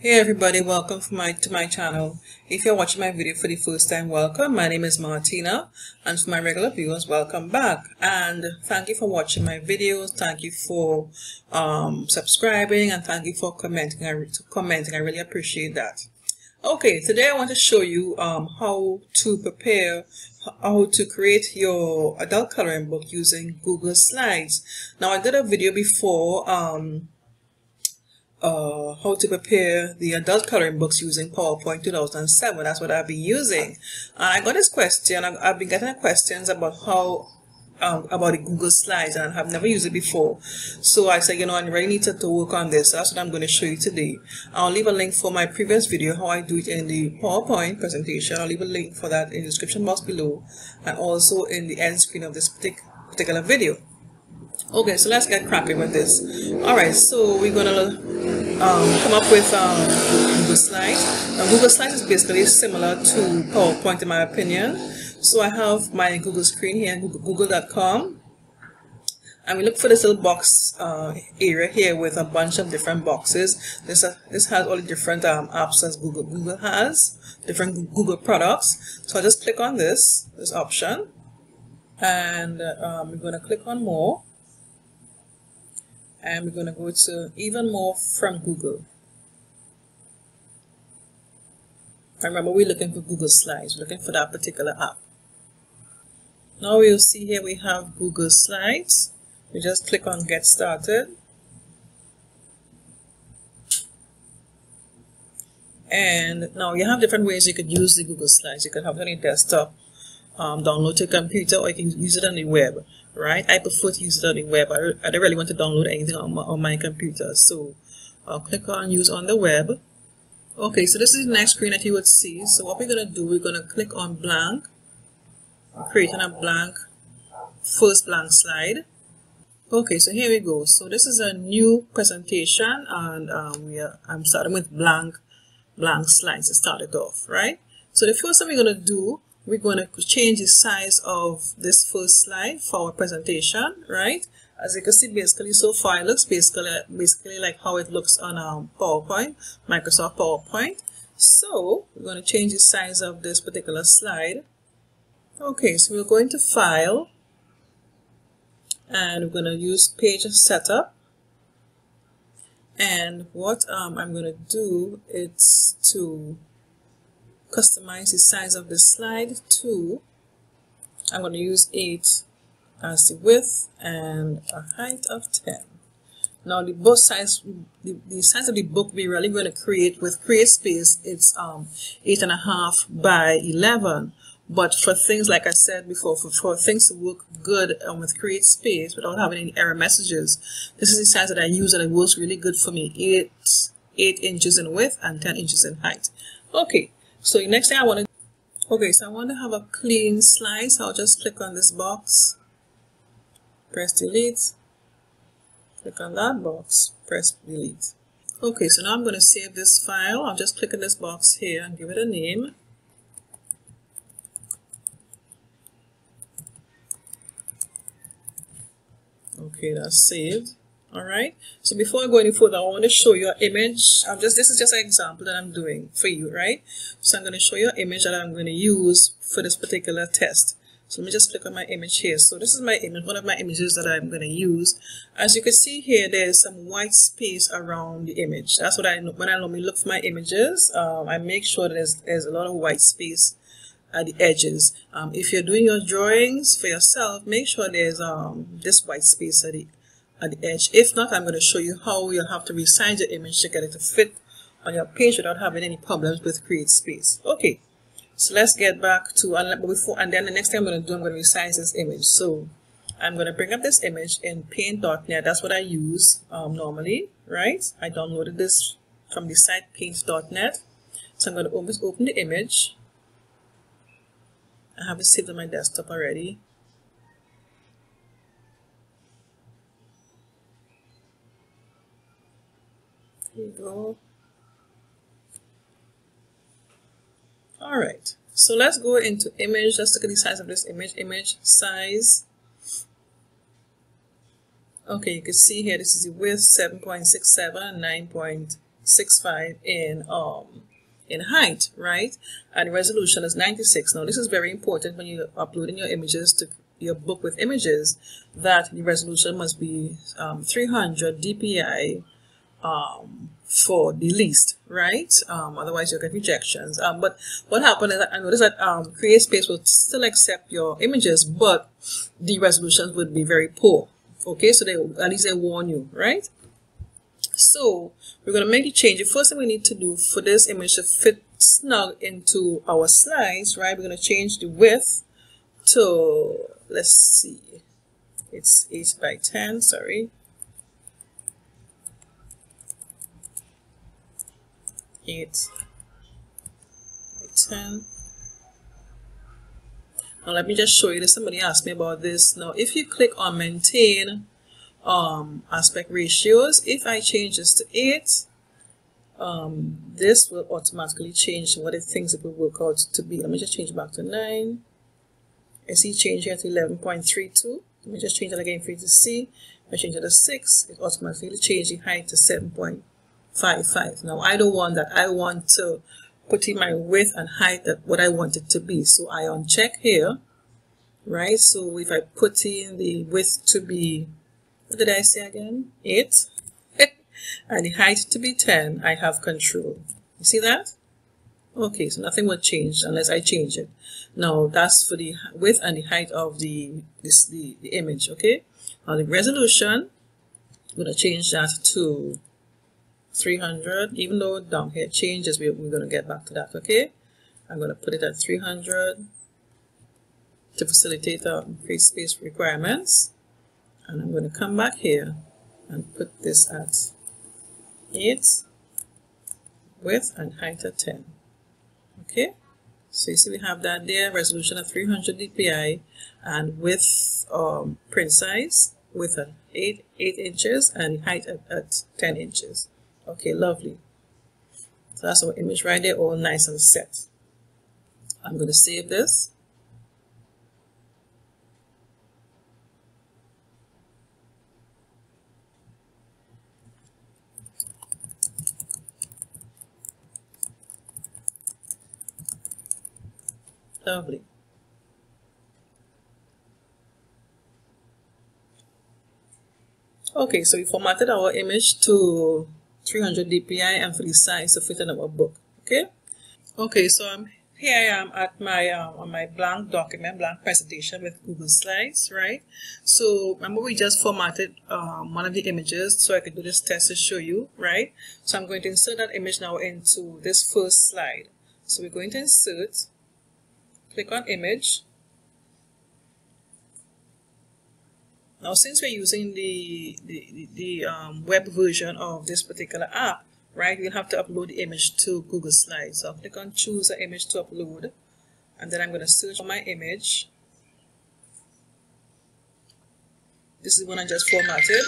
Hey everybody, welcome to my, to my channel. If you're watching my video for the first time, welcome. My name is Martina and for my regular viewers, welcome back. And thank you for watching my videos. Thank you for um, subscribing and thank you for commenting. I, commenting. I really appreciate that. Okay, today I want to show you um, how to prepare, how to create your adult coloring book using Google Slides. Now I did a video before um, uh, how to prepare the adult coloring books using PowerPoint 2007. That's what I've been using. And I got this question. I've been getting questions about how um, about the Google Slides and I've never used it before. So I said, you know, I really need to, to work on this. So that's what I'm going to show you today. I'll leave a link for my previous video, how I do it in the PowerPoint presentation. I'll leave a link for that in the description box below and also in the end screen of this particular video. Okay, so let's get cracking with this. Alright, so we're going to um, come up with um, Google Slides. Now, Google Slides is basically similar to PowerPoint in my opinion. So I have my Google screen here, google.com. And we look for this little box uh, area here with a bunch of different boxes. This, uh, this has all the different um, apps as Google, Google has, different Google products. So I just click on this, this option. And um, we're going to click on more and we're going to go to even more from Google. Remember, we're looking for Google Slides, we're looking for that particular app. Now we'll see here we have Google Slides. We just click on Get Started. And now you have different ways you could use the Google Slides. You can have it on your desktop, um, download to a computer, or you can use it on the web right? I prefer to use it on the web. I, I don't really want to download anything on my, on my computer. So I'll click on use on the web. Okay, so this is the next screen that you would see. So what we're going to do, we're going to click on blank, creating a blank, first blank slide. Okay, so here we go. So this is a new presentation and um, we are, I'm starting with blank, blank slides to start it off, right? So the first thing we're going to do, we're going to change the size of this first slide for our presentation, right? As you can see, basically, so far it looks basically, basically like how it looks on um, PowerPoint, Microsoft PowerPoint. So we're going to change the size of this particular slide. Okay, so we're going to File, and we're going to use Page Setup. And what um, I'm going to do is to customize the size of the slide to I'm going to use 8 as the width and a height of 10. Now the book size, the, the size of the book we're really going to create with CreateSpace, it's um, 8.5 by 11. But for things, like I said before, for, for things to work good um, with CreateSpace without having any error messages, this is the size that I use and it works really good for me. 8, 8 inches in width and 10 inches in height. Okay, so next thing I want to, okay, so I want to have a clean slice. I'll just click on this box, press delete, click on that box, press delete. Okay, so now I'm going to save this file. I'll just click on this box here and give it a name. Okay, that's saved all right so before i go any further i want to show you an image. I'm just this is just an example that i'm doing for you right? So i'm going to show you an image that i'm going to use for this particular test. So let me just click on my image here. So this is my image one of my images that i'm going to use. As you can see here there's some white space around the image. That's what i know when i normally look for my images um, i make sure there's there's a lot of white space at the edges. Um, if you're doing your drawings for yourself make sure there's um, this white space at the at the edge. If not, I'm going to show you how you'll have to resize your image to get it to fit on your page without having any problems with CreateSpace. Okay, so let's get back to, and before, and then the next thing I'm going to do, I'm going to resize this image. So I'm going to bring up this image in paint.net. That's what I use um, normally, right? I downloaded this from the site paint.net. So I'm going to open, open the image. I have it saved on my desktop already. You go. All right, so let's go into image. Let's look at the size of this image. Image size. Okay, you can see here this is the width 7.67 and 9.67. 0.65 in um in height, right? And resolution is 96. Now, this is very important when you're uploading your images to your book with images that the resolution must be um, 300 dpi um, for the least, right? Um, otherwise, you'll get rejections. Um, but what happened is I noticed that um, CreateSpace will still accept your images, but the resolutions would be very poor. Okay, so they at least they warn you, right? So we're going to make the change. The first thing we need to do for this image to fit snug into our slides, right? We're going to change the width to, let's see, it's 8 by 10, sorry. 8 by 10. Now let me just show you this. Somebody asked me about this. Now if you click on maintain um, aspect ratios. If I change this to 8, um, this will automatically change what it thinks it will work out to be. Let me just change it back to 9. I see change here to 11.32. Let me just change it again for you to see. If I change it to 6, it automatically changes the height to 7.55. Now I don't want that. I want to put in my width and height that what I want it to be. So I uncheck here, right? So if I put in the width to be what did I say again? 8. and the height to be 10, I have control. You see that? Okay, so nothing will change unless I change it. Now, that's for the width and the height of the, this, the, the image, okay? Now, the resolution, I'm going to change that to 300, even though down here changes, we're, we're going to get back to that, okay? I'm going to put it at 300 to facilitate our space requirements. And I'm going to come back here and put this at 8 width and height at 10 okay? So you see we have that there resolution of 300 dpi and width um, print size with at 8 8 inches and height at, at 10 inches okay lovely. So that's our image right there all nice and set. I'm going to save this. Lovely. Okay, so we formatted our image to 300 dpi and for the size to fit in our book. Okay. Okay, so I'm here I am at my um, on my blank document, blank presentation with Google Slides, right? So remember we just formatted um, one of the images so I could do this test to show you, right? So I'm going to insert that image now into this first slide. So we're going to insert click on image. Now since we're using the, the, the um, web version of this particular app, right, we'll have to upload the image to Google Slides. So I'll click on choose an image to upload and then I'm going to search for my image. This is one I just formatted.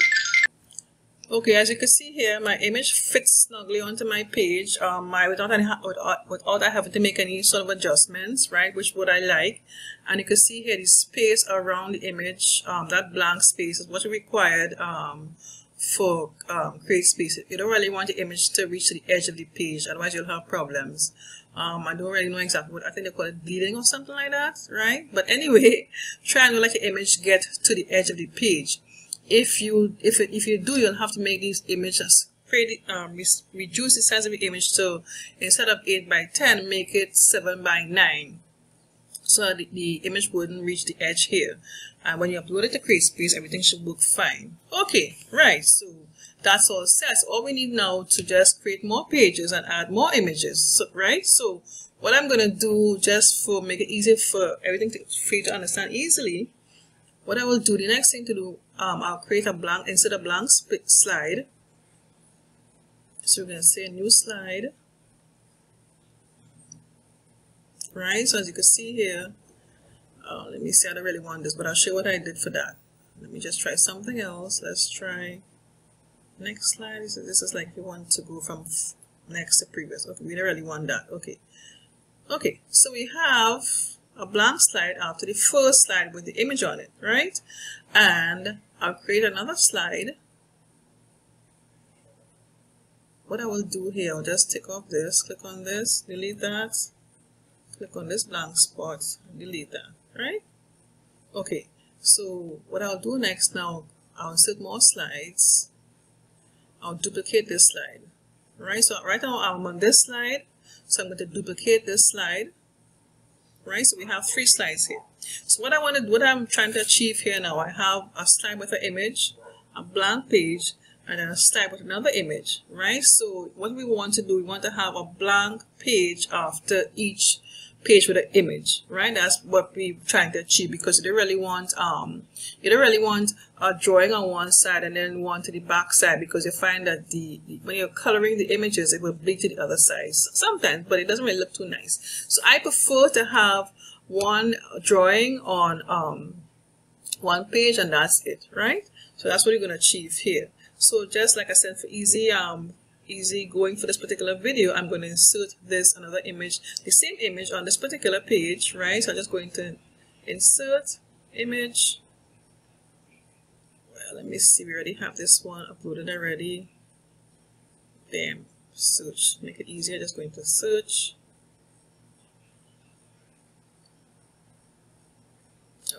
Okay, as you can see here, my image fits snugly onto my page. Um, my without any without, without I having to make any sort of adjustments, right? Which what I like, and you can see here the space around the image. Um, that blank space is what's required um for um CreateSpace. You don't really want the image to reach the edge of the page, otherwise you'll have problems. Um, I don't really know exactly what I think they call it bleeding or something like that, right? But anyway, try and let the image get to the edge of the page if you if if you do you'll have to make these images. Create um, reduce the size of the image so instead of 8 by 10 make it 7 by 9 so the, the image wouldn't reach the edge here. And when you upload it to CreateSpace everything should look fine. Okay right so that's all so all we need now to just create more pages and add more images so, right? So what I'm gonna do just for make it easy for everything to, for you to understand easily what I will do the next thing to do um, I'll create a blank, instead of blank slide. So we're going to say a new slide. Right, so as you can see here, uh, let me see, I don't really want this, but I'll show what I did for that. Let me just try something else. Let's try next slide. So this is like you want to go from next to previous. Okay, we don't really want that. Okay. Okay, so we have a blank slide after the first slide with the image on it, right? And I'll create another slide. what I will do here, I'll just take off this, click on this, delete that, click on this blank spot, delete that, right? Okay, so what I'll do next now, I'll insert more slides. I'll duplicate this slide, right? So right now I'm on this slide, so I'm going to duplicate this slide, right? So we have three slides here. So what I want to, do what I'm trying to achieve here now, I have a slide with an image, a blank page, and then a slide with another image, right? So what we want to do, we want to have a blank page after each page with an image, right? That's what we're trying to achieve because you don't really want um you don't really want a drawing on one side and then one to the back side because you find that the, the when you're coloring the images it will bleed to the other side sometimes, but it doesn't really look too nice. So I prefer to have one drawing on um one page and that's it, right? So that's what you're gonna achieve here. So just like I said, for easy um easy going for this particular video, I'm going to insert this another image, the same image on this particular page, right? So I'm just going to insert image. Well, let me see. We already have this one uploaded already. Bam. Search. Make it easier. Just going to search.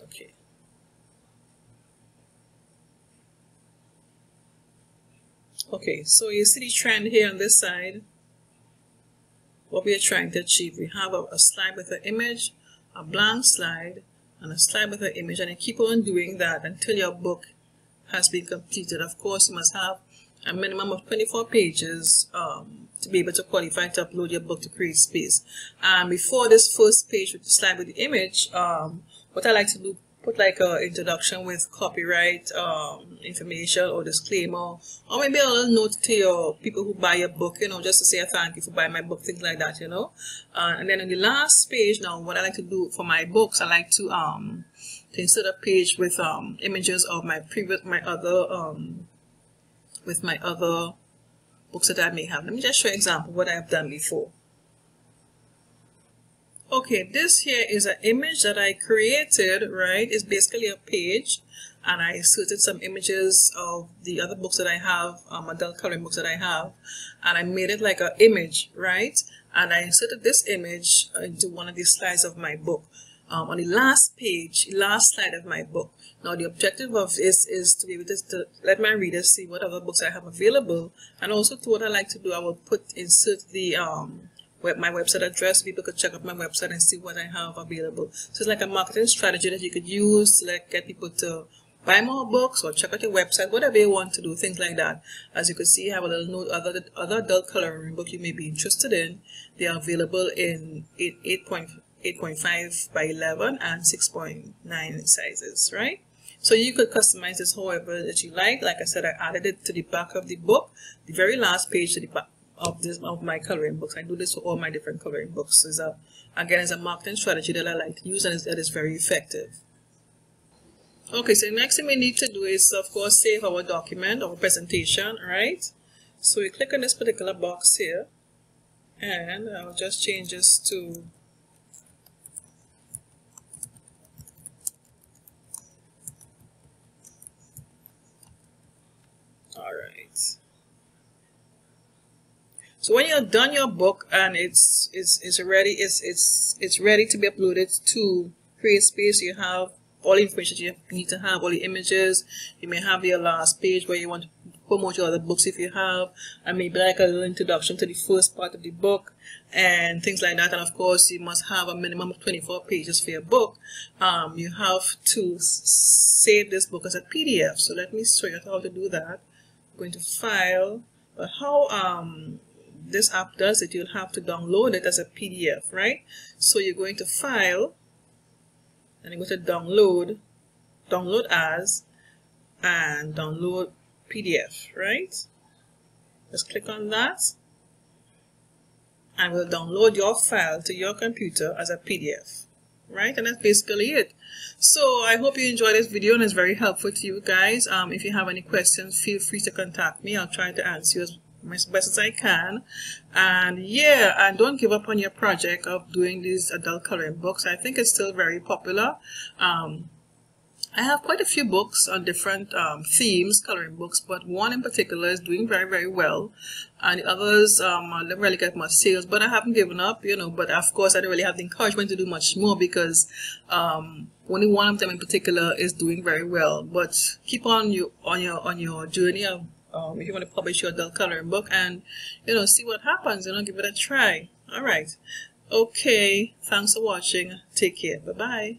Okay. Okay, so you see the trend here on this side. What we are trying to achieve, we have a, a slide with an image, a blank slide, and a slide with an image, and you keep on doing that until your book has been completed. Of course, you must have a minimum of 24 pages um, to be able to qualify to upload your book to CreateSpace. And before this first page with the slide with the image, um, what I like to do put like a introduction with copyright um, information or disclaimer or maybe a little note to your people who buy your book you know just to say a thank you for buying my book things like that you know. Uh, and then on the last page now what I like to do for my books I like to um to insert a page with um images of my previous my other um with my other books that I may have. Let me just show an example what I've done before Okay, this here is an image that I created, right? It's basically a page and I inserted some images of the other books that I have, um, adult coloring books that I have, and I made it like an image, right? And I inserted this image into one of the slides of my book. Um, on the last page, last slide of my book. Now the objective of this is to be able to, let my readers see what other books I have available and also to what I like to do, I will put insert the um, web, my website address. People could check out my website and see what I have available. So it's like a marketing strategy that you could use to like get people to buy more books or check out your website, whatever you want to do, things like that. As you can see, I have a little note other other adult coloring book you may be interested in. They are available in 8, 8.5 by 11 and 6.9 sizes, right? So you could customize this however that you like. Like I said, I added it to the back of the book, the very last page to the back, of this of my coloring books. I do this for all my different coloring books. Is a again it's a marketing strategy that I like to use and that is very effective. Okay, so the next thing we need to do is of course save our document or presentation, right? So we click on this particular box here and I'll just change this to So when you're done your book and it's it's it's ready it's it's it's ready to be uploaded to CreateSpace, you have all the information you need to have, all the images. You may have your last page where you want to promote your other books if you have, and maybe like a little introduction to the first part of the book and things like that. And of course, you must have a minimum of 24 pages for your book. Um, you have to save this book as a PDF. So let me show you how to do that. I'm going to File, but how um this app does it, you'll have to download it as a PDF, right? So you're going to File, and you're going to download, download as, and download PDF, right? Just click on that, and we'll download your file to your computer as a PDF, right? And that's basically it. So I hope you enjoyed this video and it's very helpful to you guys. Um, if you have any questions, feel free to contact me. I'll try to answer you as as best as I can. And yeah, and don't give up on your project of doing these adult coloring books. I think it's still very popular. Um, I have quite a few books on different um, themes, coloring books, but one in particular is doing very, very well. And the others, um, I never really get much sales, but I haven't given up, you know, but of course I don't really have the encouragement to do much more because um, only one of them in particular is doing very well. But keep on your, on your, on your journey of, um, if you want to publish your adult coloring book and, you know, see what happens, you know, give it a try. All right. Okay. Thanks for watching. Take care. Bye-bye.